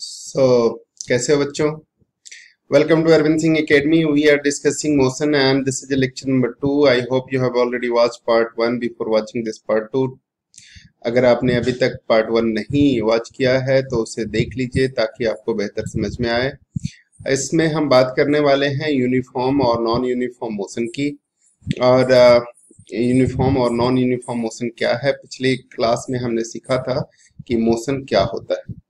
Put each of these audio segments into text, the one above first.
सो so, कैसे हो बच्चों? Welcome to Arvind Singh Academy we are discussing motion and this is lecture number two I hope you have already watch part one before watching this part two अगर आपने अभी तक part one नहीं watch किया है तो उसे देख लीजिए ताकि आपको बेहतर समझ में आए। इसमें हम बात करने वाले हैं यूनिफॉर्म और नॉन यूनिफॉर्म मोशन की। और यूनिफॉर्म uh, और नॉन यूनिफॉर्म मोशन क्या है? पिछली क्लास में हमने सीखा था कि मोशन क्या होता है।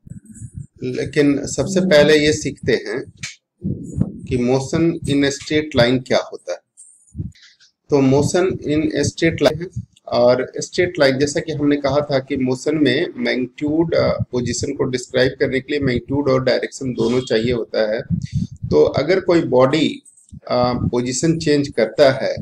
लेकिन सबसे पहले ये सीखते हैं कि मोशन इन स्ट्रेट लाइन क्या होता है। तो मोशन इन स्ट्रेट लाइन और स्ट्रेट लाइन, जैसा कि हमने कहा था कि मोशन में मैग्नीट्यूड पोजीशन को डिस्क्राइब करने के लिए मैग्नीट्यूड और डायरेक्शन दोनों चाहिए होता है। तो अगर कोई बॉडी पोजीशन चेंज करता है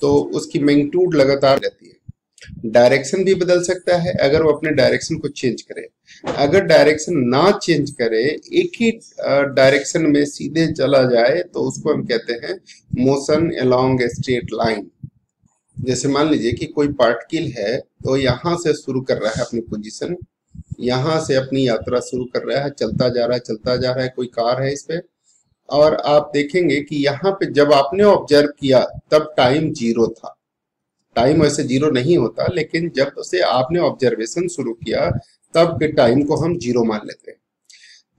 तो उसकी मैग्नीट्यूड लगातार रहती है। डायरेक्शन भी बदल सकता है अगर वो अपने डायरेक्शन को चेंज करे। अगर डायरेक्शन ना चेंज करे, एक ही डायरेक्शन में सीधे चला जाए तो उसको हम कहते हैं मोशन अलोंग स्ट्रेट लाइन जैसे मान लीजिए कि कोई पार्टिकल है तो यहाँ से शुरू कर रहा है अपनी पोजीशन यहाँ से अपनी यात्रा शुरू कर रहा है, चलता जा रहा है, चलता जा रहा है, कोई कार है इस पे। और आप देखेंगे कि यहाँ पे जब आपने ऑब्ज़र्व किया, तब टाइम ज़ीरो था। टाइम वैसे ज़ीरो नहीं होता, लेकिन जब से आपने ऑब्जर्वेशन शुरू किया तब के टाइम को हम ज़ीरो मान लेते हैं।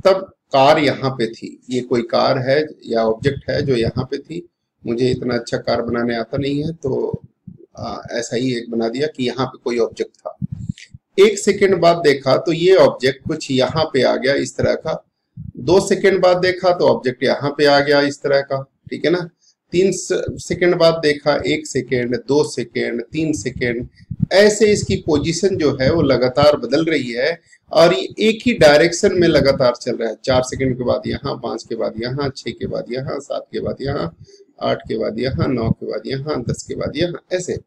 तब कार यहाँ पे थी। ये कोई कार है या ऑब्जेक्ट है जो यहाँ पे थी? मुझे इतना अच्छा कार बनाने आता नहीं है तो आ, ऐसा ही एक बना दिया कि यहाँ पे कोई ऑब्जेक्ट था। एक सेकेंड बाद देखा तो ये ऑब्जेक्ट कुछ यहाँ पे आ गया इस तरह का। दो सेकेंड बाद देखा तो ऑब्जेक्ट यहाँ पे आ गया इस तरह का। ठीक है ना? तीन सेकेंड बाद देखा, एक सेकेंड, दो सेकेंड, तीन सेकेंड। ऐसे इसकी पोजीशन जो है, वो लगातार बदल रही है और ये एक ही डायरेक्शन में लगातार चल रहा है। चार सेकंड के बाद यहाँ, पाँच के बाद यहाँ, छह के बाद यहाँ, सात के बाद यहाँ, आठ के बाद यहाँ, नौ के बाद यहाँ, दस के बाद यहाँ, ऐसे।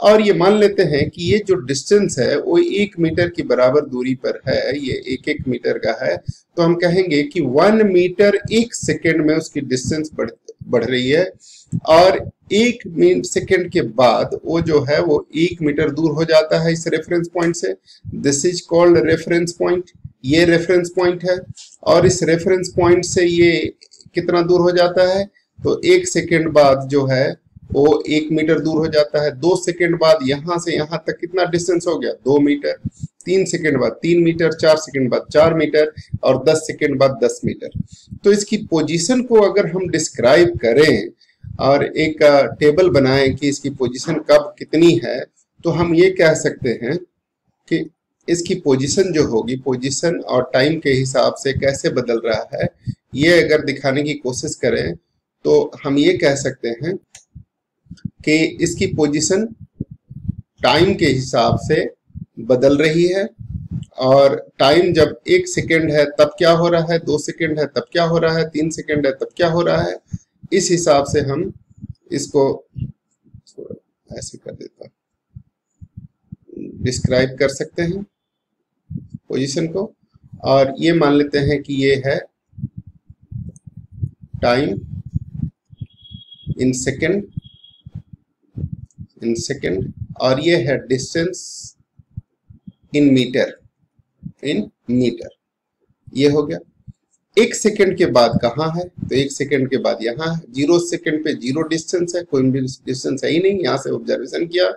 और ये मान लेते हैं कि ये जो डिस्टेंस है, वो एक मीटर की बराबर दूरी पर है, ये एक एक मीटर का है। तो हम कहेंगे कि वन मीटर एक सेकेंड में उसकी डिस्टेंस बढ़ बढ़ रही है। और एक सेकेंड के बाद वो जो है, वो एक मीटर दूर हो जाता है इस रेफरेंस पॉइंट से। This is called reference point ये रेफरेंस पॉइंट है। और इस रेफरेंस पॉइंट से ये कितना दूर हो जाता है? तो एक सेकेंड बाद जो है वो एक मीटर दूर हो जाता है। दो सेकेंड बाद यहाँ से यहाँ तक कितना डिस्टेंस हो गया? दो मीटर। तीन सेकेंड बाद तीन मीटर, चार सेकेंड बाद चार मीटर और दस सेकेंड बाद दस मीटर। तो इसकी पोजीशन को अगर हम डिस्क्राइब करें और एक टेबल बनाएँ कि इसकी पोजीशन कब कितनी है तो हम ये कह सकते हैं कि इसकी पोजीशन जो होगी पोजीशन और टाइम के हिसाब से कैसे बदल रहा है, ये अगर दिखाने की कोशिश करें तो हम ये कह सकते हैं कि इसकी पोजीशन टाइम के हिसाब से बदल रही है और टाइम जब एक सेकेंड है, तब क्या हो रहा है? दो सेकेंड है, तब क्या हो रहा है? तीन सेकेंड है, तब क्या हो रहा है? इस हिसाब से हम इसको ऐसे कर देता डिस्क्राइब कर सकते हैं पोजीशन को। और ये मान लेते हैं कि ये है time in second in second और ये है distance in metre in metre ये हो गया। एक सेकंड के बाद कहाँ है? तो एक सेकंड के बाद यहाँ है। ज़ीरो सेकंड पे ज़ीरो डिस्टेंस है, कोई भी डिस्टेंस है ही नहीं, यहाँ से ऑब्जर्वेशन किया।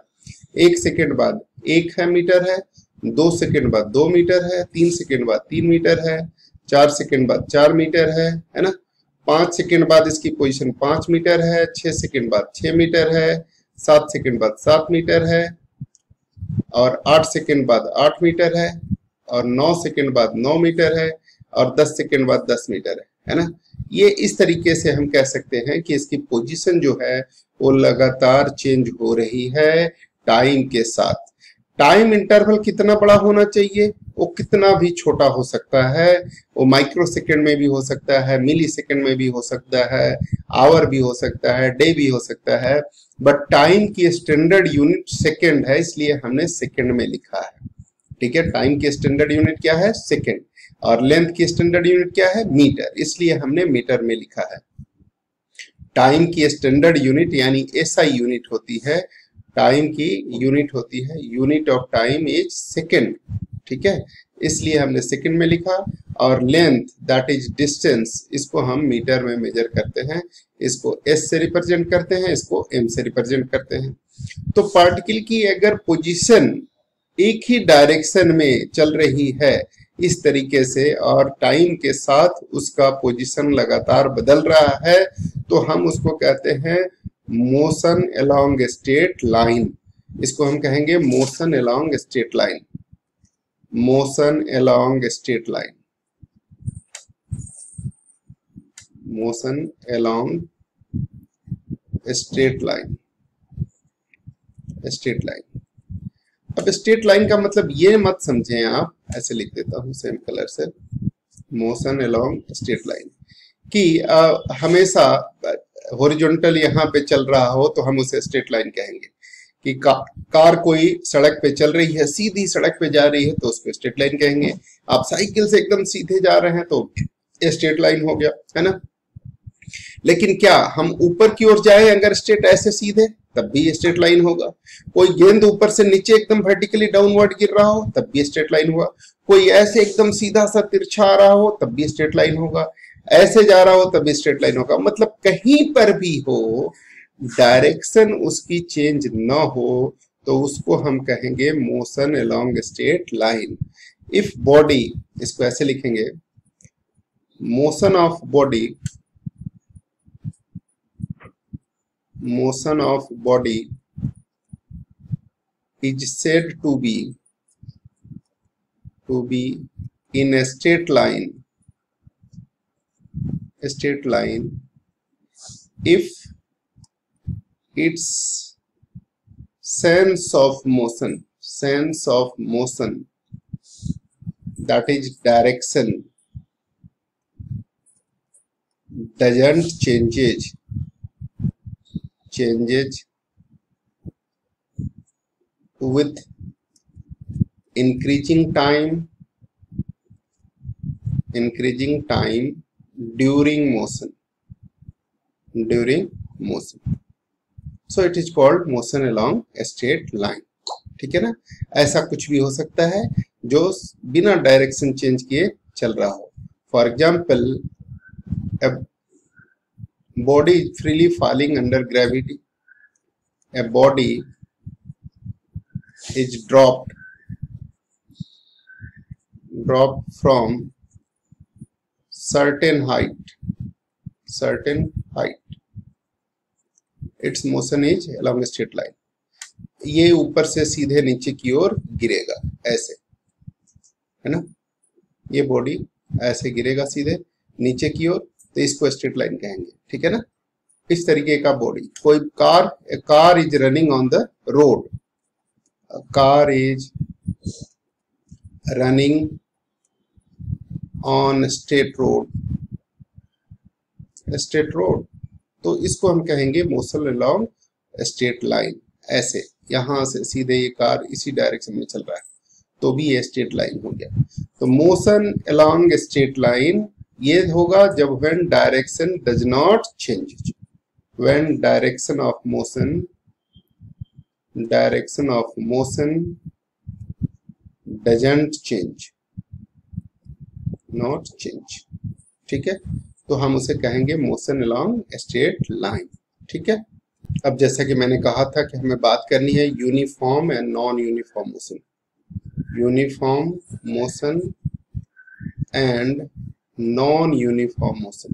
एक सेकंड बाद एक है मीटर है, दो सेकंड बाद दो मीटर है, तीन सेकंड बाद तीन मीटर है, चार सेकंड बाद चार मीटर है है ना? पाँच सेकंड बाद इसकी पोजीशन पाँच मीटर है, छह सेकंड बाद छह मीटर है सात सेकंड बाद सात मीटर है और आठ सेकंड बाद आठ मीटर है और नौ सेकंड बाद नौ मीटर है और दस सेकंड बाद दस मीटर है है ना? ये इस तरीके से हम कह सकते हैं कि इसकी पोजीशन जो है, वो लगातार चेंज हो रही है टाइम के साथ। टाइम इंटरवल कितना बड़ा होना चाहिए? वो कितना भी छोटा हो सकता है, वो माइक्रो सेकेंड में भी हो सकता है मिली सेकेंड में भी हो सकता है, आवर भी हो सकता है, डे भी हो सकता है बट टाइम की स्टैंडर्ड यूनिट सेकेंड है, इसलिए हमने सेकेंड में लिखा है। ठीक है? टाइम की स्टैंडर्ड यूनिट क्या है? सेकेंड और लेंथ की स्टैंडर्ड यूनिट क्या है? मीटर इसलिए हमने मीटर में लिखा है। टाइम की स्टैंडर्ड यूनिट यानी एसआई यूनिट होती है। टाइम की यूनिट होती है। Unit of time is second ठीक है? इसलिए हमने सेकंड में लिखा और लेंथ दैट इज़ डिस्टेंस इसको हम मीटर में मेजर करते हैं। इसको एस से रिप्रेजेंट करते हैं, इसको एम से रिप्रेजेंट करते हैं। तो पार्टिकल की अगर पोजीशन एक ही डायरेक्शन में चल रही है, इस तरीके से और टाइम के साथ उसका पोजीशन लगातार बदल रहा है तो हम उसको कहते हैं मोशन अलोंग स्टेट लाइन इसको हम कहेंगे motion along straight line motion along straight line motion along straight line straight line अब स्ट्रेट लाइन का मतलब ये मत समझें आप, ऐसे लिख देता हूँ सेम कलर से। मोशन अलोंग स्ट्रेट लाइन कि हमेशा हॉरिजॉन्टल यहाँ पे चल रहा हो तो हम उसे स्ट्रेट लाइन कहेंगे। कि का, कार कोई सड़क पे चल रही है सीधी सड़क पे जा रही है तो उसको स्ट्रेट लाइन कहेंगे। आप साइकिल से एकदम सीधे जा रहे हैं तो स्ट्रेट लाइन हो गया है ना? लेकिन क्या हम ऊपर की ओर जाए अगर स्ट्रेट ऐसे सीधे तब भी स्ट्रेट लाइन होगा। कोई गेंद ऊपर से नीचे एकदम वर्टिकली डाउनवर्ड गिर रहा हो तब भी स्ट्रेट लाइन हुआ। कोई ऐसे एकदम सीधा सा तिरछा आ रहा हो तब भी स्ट्रेट लाइन होगा। ऐसे जा रहा हो तब भी स्ट्रेट लाइन होगा। मतलब कहीं पर भी हो डायरेक्शन उसकी चेंज ना हो तो उसको हम कहेंगे motion along straight line if body इसको ऐसे लिखेंगे motion of body motion of body is said to be to be in a straight line straight line if its sense of motion sense of motion. That is direction. Doesn't changes changes with increasing time increasing time during motion. During motion so it is called motion along straight line ठीक है ना? ऐसा कुछ भी हो सकता है जो बिना डायरेक्शन चेंज किए चल रहा हो। For example body freely falling under gravity a body is dropped drop from certain height certain height its motion is along straight line. ये ऊपर से सीधे नीचे की ओर गिरेगा, ऐसे। है ना? ये बॉडी ऐसे गिरेगा सीधे, नीचे की ओर तो इसको स्ट्रेट लाइन कहेंगे, ठीक है ना? इस तरीके का बॉडी कोई car car is running on the road car is running on straight road straight road तो इसको हम कहेंगे मोशन अलोंग स्टेट लाइन। ऐसे, यहाँ से सीधे ये कार इसी डायरेक्शन में चल रहा है तो भी ये स्ट्रेट लाइन हो गया। तो मोशन अलोंग स्ट्रेट लाइन, ये होगा जब when direction does not change when direction of motion direction of motion doesn't change not change ठीक है? तो हम उसे कहेंगे मोशन अलोंग स्ट्रेट लाइन ठीक है? अब जैसा कि मैंने कहा था कि हमें बात करनी है uniform and non uniform motion uniform motion and non uniform motion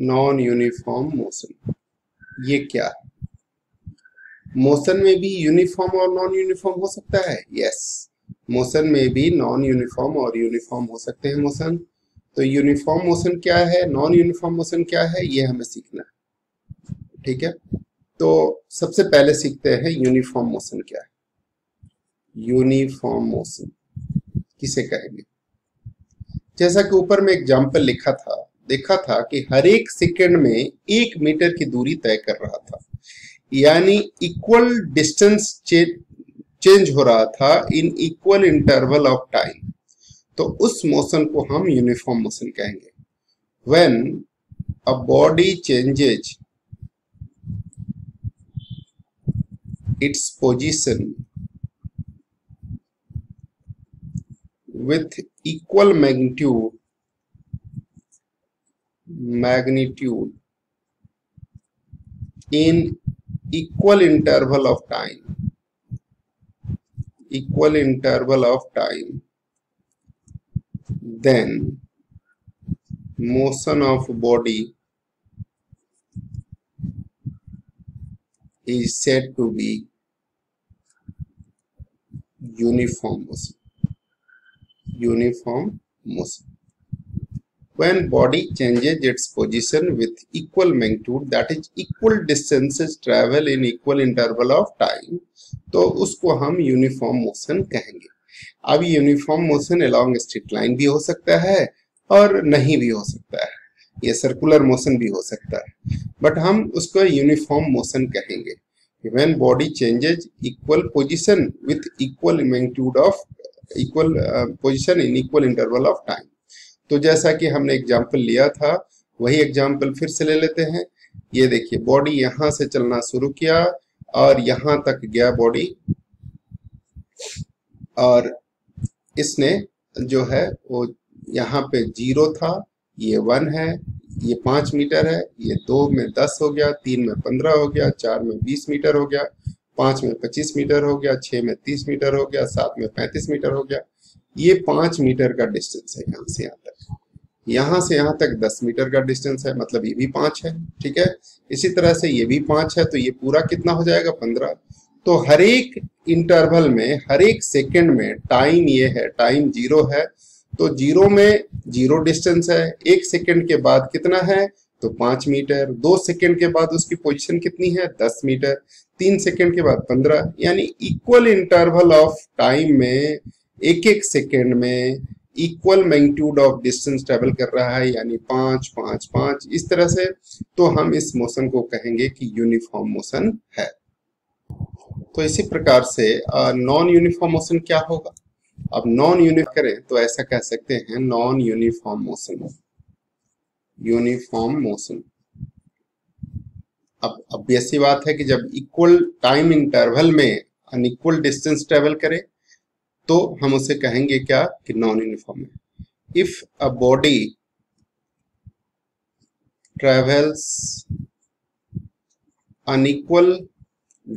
non uniform motion ये क्या है? मोशन में भी यूनिफॉर्म और नॉन यूनिफॉर्म हो सकता है? Yes yes. मोशन में भी नॉन यूनिफॉर्म और यूनिफॉर्म हो सकते हैं मोशन तो यूनिफॉर्म मोशन क्या है? नॉन यूनिफॉर्म मोशन क्या है? ये हमें सीखना है। ठीक है? तो सबसे पहले सीखते हैं यूनिफॉर्म मोशन क्या है। यूनिफॉर्म मोशन किसे कहेंगे? जैसा कि ऊपर में एग्ज़ाम्पल लिखा था, देखा था कि हर एक सेकेंड में एक मीटर की दूरी तय कर रहा था। यानी इक्वल डिस्टेंस चेंज हो रहा था in equal interval of time तो उस मोशन को हम यूनिफॉर्म मोशन कहेंगे। When a body changes its position with equal magnitude magnitude in equal interval of time equal interval of time then motion of body is said to be uniform motion uniform motion when body changes its position with equal magnitude that is equal distances travel in equal interval of time तो उसको हम uniform motion कहेंगे अब uniform motion along straight line भी हो सकता है और नहीं भी हो सकता है। ये सर्कुलर मोशन भी हो सकता है। बट हम उसको यूनिफॉर्म मोशन कहेंगे। When body changes equal position with equal magnitude equal uh, position in equal interval of time तो जैसा कि हमने एग्ज़ाम्पल लिया था वही एग्ज़ाम्पल फिर से ले लेते हैं। ये देखिए बॉडी यहाँ से चलना शुरू किया और यहाँ तक गया बॉडी और इसने जो है, वो यहाँ पे ज़ीरो था, ये वन है, ये पाँच मीटर है, ये दो में दस हो गया, तीन में पंद्रह हो गया, चार में बीस मीटर हो गया, पाँच में पच्चीस मीटर हो गया, छह में तीस मीटर हो गया, सात में पैंतीस मीटर हो गया। ये पाँच मीटर का डिस्टेंस है यहाँ से यहाँ तक। यहाँ से यहाँ तक दस मीटर का डिस्टेंस है मतलब ये भी पाँच है, ठीक है? इसी तरह से ये भी पाँच है तो ये पूरा कितना हो जाएगा? पंद्रह। तो हर एक इंटरवल में, हर एक सेकेंड में टाइम ये है टाइम ज़ीरो है। तो ज़ीरो में ज़ीरो डिस्टेंस है। एक सेकेंड के बाद कितना है? तो पाँच मीटर दो सेकेंड के बाद उसकी पोजीशन कितनी है? दस मीटर तीन सेकेंड के बाद पंद्रह। यानी इक्वल इंटरवल ऑफ़ टाइम में, एक एक सेकेंड में equal magnitude of distance travel कर रहा है। यानी पाँच पाँच पाँच, इस तरह से। तो हम इस मोशन को कहेंगे कि यूनिफॉर्म मोशन है। तो इसी प्रकार से नॉन यूनिफॉर्म मोशन क्या होगा? अब नॉन यूनिफ करें तो ऐसा कह सकते हैं non uniform motion uniform motion अब अभ्यसी बात है कि जब इक्वल टाइम इंटरवल में अनइक्वल डिस्टेंस ट्रेवल करे तो हम उसे कहेंगे क्या? कि नॉन यूनिफॉर्म है if a body travels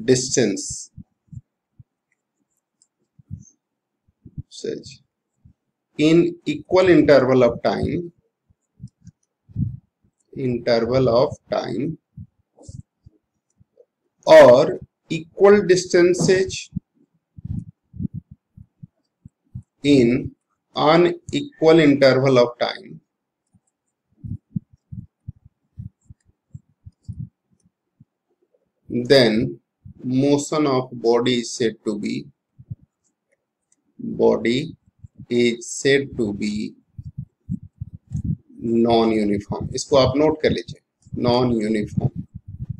distance. In equal interval of time interval of time or equal distances in unequal interval of time then motion of body is said to be, body is said to be non uniform इसको आप note कर लीजिए non uniform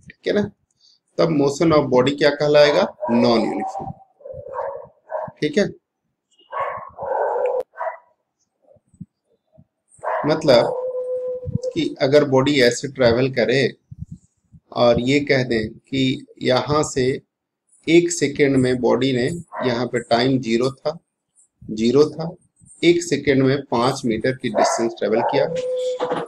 ठीक है ना? तब motion of body क्या कहलाएगा? नॉन यूनिफॉर्म ठीक है? मतलब कि अगर बॉडी ऐसे ट्रेवल करे और ये कह दें कि यहाँ से एक सेकेंड में बॉडी ने यहाँ पे टाइम ज़ीरो था ज़ीरो था। एक सेकेंड में पाँच मीटर की डिस्टेंस ट्रेवल किया।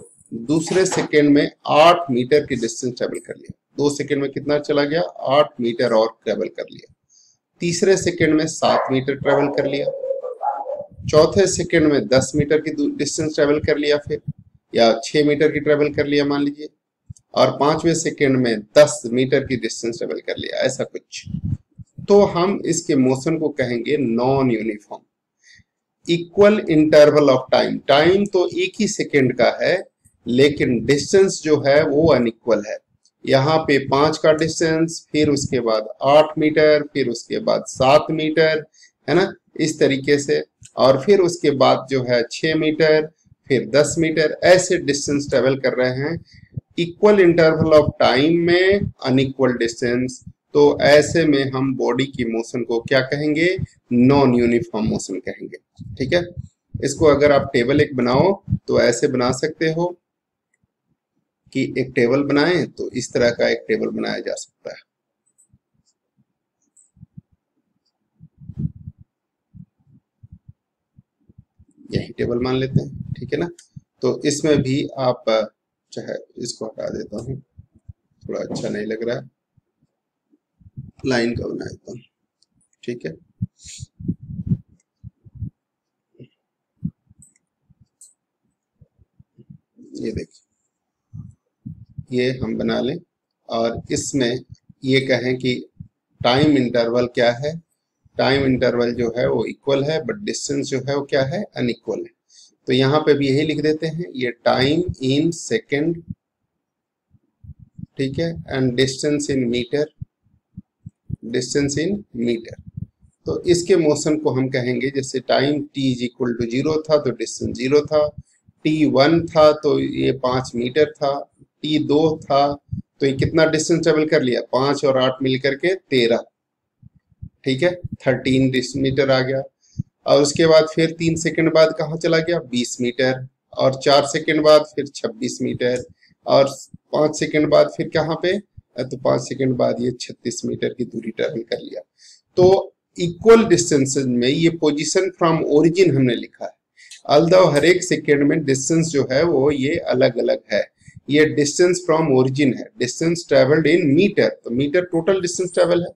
दूसरे सेकेंड में आठ मीटर की डिस्टेंस ट्रेवल कर लिया। दो सेकेंड में कितना चला गया? आठ मीटर और ट्रेवल कर लिया। तीसरे सेकेंड में सात मीटर ट्रेवल कर लिया। चौथे सेकेंड में दस मीटर की डिस्टेंस ट्रेवल कर लिया फिर, या छह मीटर की ट्रेवल कर लिया मान लीजिए। और पाँचवें सेकेंड में दस मीटर की डिस्टेंस ट्रेवल कर लिया, ऐसा कुछ। तो हम इसके मोशन को कहेंगे non uniform equal interval of time time तो एक ही सेकेंड का है, लेकिन डिस्टेंस जो है वो अनइक्वल है। यहाँ पे पाँच का डिस्टेंस फिर उसके बाद आठ मीटर, फिर उसके बाद सात मीटर, है ना? इस तरीके से। और फिर उसके बाद जो है छ मीटर, फिर दस मीटर, ऐसे डिस्टेंस ट्रेवल कर रहे हैं इक्वल इंटरवल ऑफ़ टाइम में अनइक्वल डिस्टेंस तो ऐसे में हम बॉडी की मोशन को क्या कहेंगे? नॉन यूनिफॉर्म मोशन कहेंगे। ठीक है? इसको अगर आप टेबल एक बनाओ तो ऐसे बना सकते हो कि एक टेबल बनाएँ तो इस तरह का एक टेबल बनाया जा सकता है। यही टेबल मान लेते हैं। ठीक है ना? तो इसमें भी आप चाहे इसको हटा देता हूँ। थोड़ा अच्छा नहीं लग रहा। है लाइन का बना देता हूँ। ठीक है? ये देखिए। ये हम बना लें और इसमें ये कहें कि टाइम इंटरवल क्या है? टाइम इंटरवल जो है वो इक्वल है बट डिस्टेंस जो है वो क्या है? अनइक्वल है। तो यहाँ पे भी यही लिख देते हैं, ये टाइम इन सेकेंड ठीक है and distance in metre distance in metre तो इसके मोशन को हम कहेंगे, जैसे time T is equal to zero था तो डिस्टेंस ज़ीरो था टी वन था तो ये पाँच मीटर था टी दो था तो ये कितना डिस्टेंस ट्रेवल कर लिया, पाँच और आठ मिलकर के तेरह, ठीक है थर्टीन मीटर आ गया। और उसके बाद फिर तीन सेकंड बाद कहा चला गया? बीस मीटर। और चार सेकंड बाद फिर छब्बीस मीटर। और पाँच सेकंड बाद फिर कहाँ पे? तो पाँच सेकंड बाद ये छत्तीस मीटर की दूरी ट्रेवल कर लिया। तो इक्वल डिस्टेंस में ये पोजिशन फ्रॉम ओरिजिन हमने लिखा है। अल्दो हर एक सेकेंड में डिस्टेंस जो है वो ये अलग अलग है। ये डिस्टेंस फ्रॉम ओरिजिन है। डिस्टेंस ट्रेवल्ड इन मीटर तो मीटर टोटल डिस्टेंस ट्रेवल है।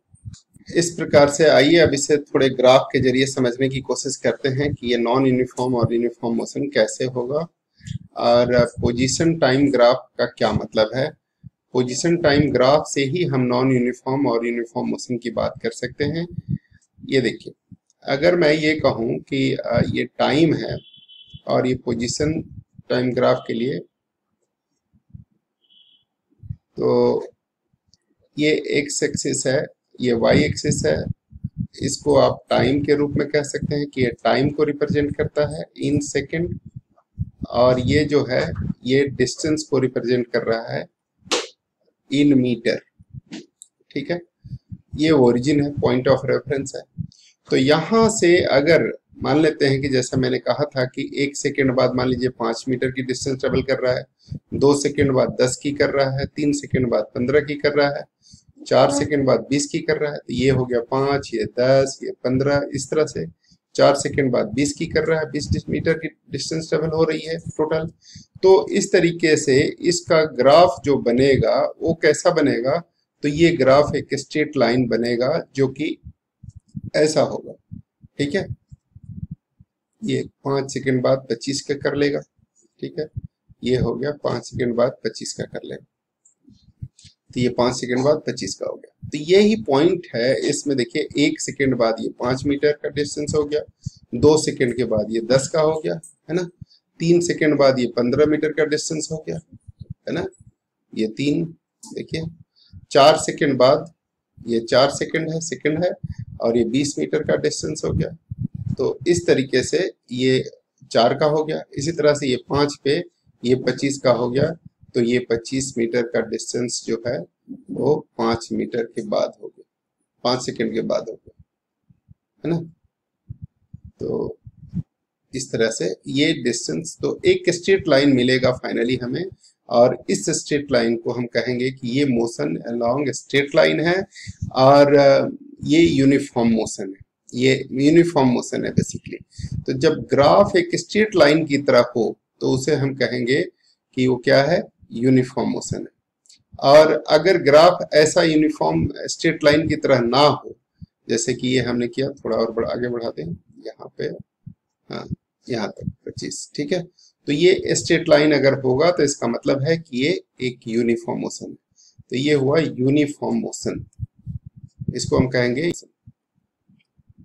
इस प्रकार से आइए, अब इसे थोड़े ग्राफ के ज़रिए समझने की कोशिश करते हैं कि ये नॉन यूनिफॉर्म और यूनिफॉर्म मोशन कैसे होगा। और पोजीशन टाइम ग्राफ का क्या मतलब है? पोजीशन टाइम ग्राफ से ही हम नॉन यूनिफॉर्म और यूनिफॉर्म मोशन की बात कर सकते हैं। ये देखिए, अगर मैं ये कहूँ कि ये टाइम है और ये पोजीशन टाइम ग्राफ के लिए तो ये एक्स एक्सिस है ये वाई एक्सिस है। इसको आप टाइम के रूप में कह सकते हैं कि ये टाइम को रिप्रेजेंट करता है इन सेकेंड और ये जो है, ये डिस्टेंस को रिप्रेजेंट कर रहा है इन मीटर ठीक है? ये ओरिजिन है पॉइंट ऑफ़ रेफरेंस है। तो यहाँ से अगर मान लेते हैं कि जैसा मैंने कहा था कि एक सेकेंड बाद मान लीजिए पाँच मीटर की डिस्टेंस ट्रेवल कर रहा है, दो सेकेंड बाद दस की कर रहा है, तीन सेकेंड बाद पंद्रह की कर रहा है चार सेकंड बाद बीस की कर रहा है तो ये हो गया पाँच ये दस ये पंद्रह इस तरह से चार सेकंड बाद बीस की कर रहा है बीस मीटर की डिस्टेंस ट्रेवल हो रही है टोटल। तो इस तरीके से इसका ग्राफ जो बनेगा वो कैसा बनेगा? तो ये ग्राफ एक स्ट्रेट लाइन बनेगा जो कि ऐसा होगा। ठीक है? ये पाँच सेकंड बाद पच्चीस का कर लेगा। ठीक है? ये हो गया पाँच सेकंड बाद पच्चीस का कर लेगा। तो ये पाँच सेकंड बाद पच्चीस का हो गया। तो ये ही पॉइंट है, इसमें देखिए, एक सेकंड बाद ये पाँच मीटर का डिस्टेंस हो गया, दो सेकंड के बाद ये दस का हो गया, है ना? तीन सेकंड बाद ये पंद्रह मीटर का डिस्टेंस हो गया, है ना? ये तीन, देखिए, चार सेकंड बाद ये चार सेकंड है सेकंड है, और ये बीस मीटर का डिस्टेंस हो गया। तो इस तरीके से ये चार का हो गया, इसी तरह से ये पाँच पे ये पच्चीस का हो गया तो ये 25 मीटर का डिस्टेंस जो है, वो पाँच मीटर के बाद हो गया। पाँच सेकंड के बाद हो गया। है ना? तो इस तरह से ये डिस्टेंस तो एक स्ट्रेट लाइन मिलेगा फाइनली हमें, और इस स्ट्रेट लाइन को हम कहेंगे कि ये मोशन अलोंग स्ट्रेट लाइन है, और ये यूनिफॉर्म मोशन है। ये यूनिफॉर्म मोशन है बेसिकली। तो जब ग्राफ एक स्ट्रेट लाइन की तरह हो तो उसे हम कहेंगे कि वो क्या है? यूनिफॉर्म मोशन है और अगर ग्राफ ऐसा यूनिफॉर्म स्ट्रेट लाइन की तरह ना हो, जैसे कि ये हमने किया, थोड़ा और बड़ा आगे बढ़ाते हैं। यहाँ पे हाँ यहाँ तक, पच्चीस, ठीक है? तो ये स्ट्रेट लाइन अगर होगा तो इसका मतलब है कि ये एक यूनिफॉर्म मोशन है तो ये हुआ यूनिफॉर्म मोशन इसको हम कहेंगे,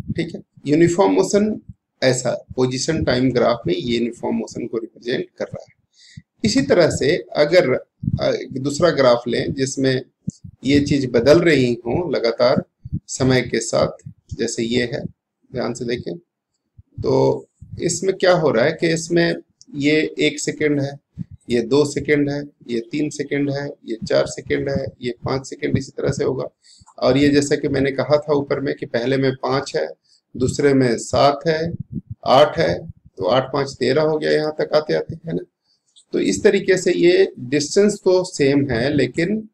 ठीक है? यूनिफॉर्म मोशन ऐसा पोजीशन टाइम ग्राफ में ये यूनिफॉर्म मोशन को रिप्रेजेंट कर रहा है। इसी तरह से अगर दूसरा ग्राफ लें जिसमें ये चीज़ बदल रही हो लगातार समय के साथ, जैसे ये है, ध्यान से देखें तो इसमें क्या हो रहा है कि इसमें ये एक सेकेंड है, ये दो सेकेंड है, ये तीन सेकेंड है, ये चार सेकेंड है, ये पाँच सेकेंड इसी तरह से होगा। और ये जैसा कि मैंने कहा था ऊपर में कि पहले में पाँच है, दूसरे में सात है, आठ है तो आठ पाँच तेरह हो गया यहाँ तक आते आते है ना? तो इस तरीके से ये डिस्टेंस तो सेम है, लेकिन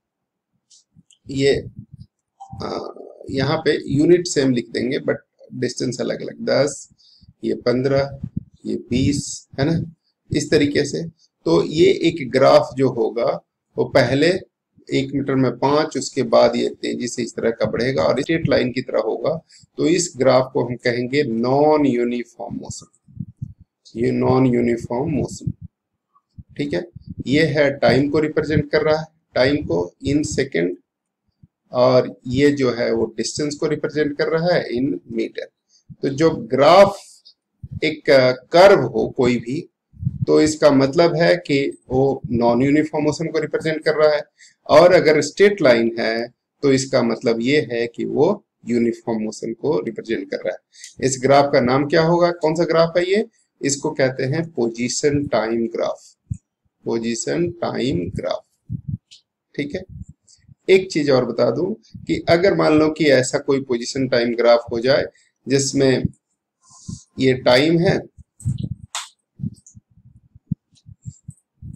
ये यहाँ पे यूनिट सेम लिख देंगे बट डिस्टेंस अलग अलग दस, ये पंद्रह, ये 20 है ना? इस तरीके से। तो ये एक ग्राफ जो होगा, वो पहले एक मीटर में पाँच, उसके बाद ये तेज़ी से इस तरह का बढ़ेगा और स्ट्रेट लाइन की तरह होगा। तो इस ग्राफ को हम कहेंगे नॉन यूनिफॉर्म मोशन ये नॉन यूनिफॉर्म मोशन ठीक है? ये है टाइम को रिप्रेजेंट कर रहा है। टाइम को इन सेकेंड और ये जो है वो डिस्टेंस को रिप्रेजेंट कर रहा है इन मीटर तो जो ग्राफ एक कर्व हो कोई भी तो इसका मतलब है कि वो नॉन यूनिफॉर्म मोशन को रिप्रेजेंट कर रहा है। और अगर स्ट्रेट लाइन है तो इसका मतलब ये है कि वो यूनिफॉर्म मोशन को रिप्रेजेंट कर रहा है। इस ग्राफ का नाम क्या होगा? कौन सा ग्राफ है ये? इसको कहते हैं position time graph position, time, graph. ठीक है? एक चीज़ और बता दूँ कि अगर मान लो कि ऐसा कोई पोजीशन, टाइम, ग्राफ हो जाए, जिसमें ये टाइम है,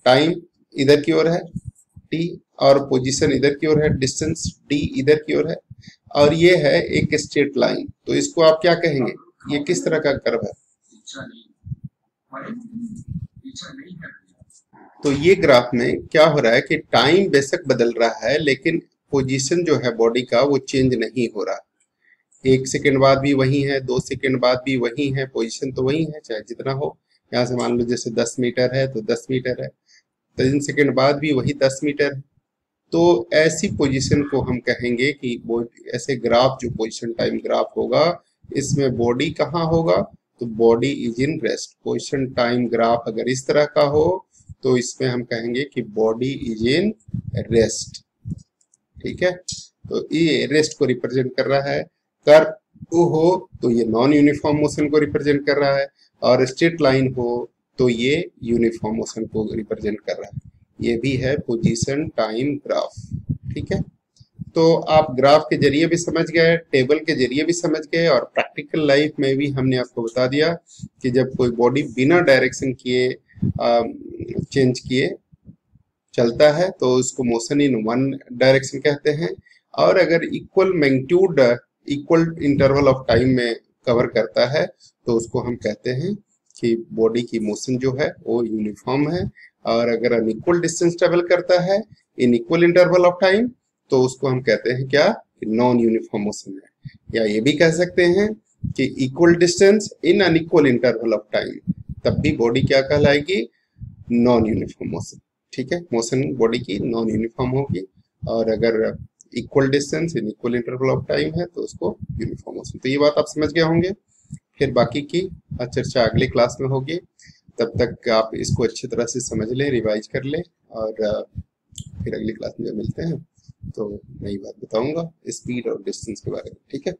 टाइम इधर की ओर है, टी और पोजीशन इधर की ओर है, डिस्टेंस डी इधर की ओर है, और ये है एक स्ट्रेट लाइन तो इसको आप क्या कहेंगे? ये किस तरह का कर्व है। तो ये ग्राफ में क्या हो रहा है कि टाइम बेशक बदल रहा है, लेकिन पोजीशन जो है बॉडी का वो चेंज नहीं हो रहा। एक सेकेंड बाद भी वही है, दो सेकेंड बाद भी वही है पोजीशन तो वही है, चाहे जितना हो। यहाँ से मान लो जैसे दस मीटर है तो दस मीटर है। तीन सेकेंड बाद भी वही दस मीटर है। तो ऐसी पोजीशन को हम कहेंगे कि ऐसे ग्राफ जो पोजीशन टाइम ग्राफ होगा, इसमें बॉडी कहाँ होगा? तो body is in rest position time graph अगर इस तरह का हो तो इसमें हम कहेंगे कि बॉडी इज़ इन रेस्ट ठीक है? तो ये रेस्ट को रिप्रेजेंट कर रहा है। कर हो तो ये नॉन यूनिफॉर्म मोशन को रिप्रेजेंट कर रहा है। और स्ट्रेट लाइन हो तो ये यूनिफॉर्म मोशन को रिप्रेजेंट कर रहा है। ये भी है पोजीशन टाइम ग्राफ ठीक है? तो आप ग्राफ के ज़रिए भी समझ गए टेबल के ज़रिए भी समझ गए, और प्रैक्टिकल लाइफ में भी हमने आपको बता दिया कि जब कोई बॉडी बिना डायरेक्शन किए चेंज किए। चलता है तो उसको मोशन इन वन डायरेक्शन कहते हैं। और अगर equal magnitude equal interval of time में कवर करता है तो उसको हम कहते हैं कि बॉडी की मोशन जो है, वो यूनिफॉर्म है। और अगर अनइक्वल डिस्टेंस ट्रेवल करता है in equal interval of time तो उसको हम कहते हैं क्या? नॉन यूनिफॉर्म मोशन है। या ये भी कह सकते हैं कि equal distance in unequal interval of time तब भी बॉडी क्या कहलाएगी? नॉन यूनिफॉर्म मोशन ठीक है? मोशन बॉडी की नॉन यूनिफॉर्म होगी और अगर equal distance in equal interval of time है तो उसको यूनिफॉर्म मोशन तो ये बात आप समझ गए होंगे। फिर बाकी की चर्चा अगले क्लास में होगी। तब तक आप इसको अच्छी तरह से समझ लें रिवाइज कर लें और, फिर अगली क्लास में जब मिलते हैं तो नई बात बताऊँगा स्पीड और डिस्टेंस के बारे में। ठीक है?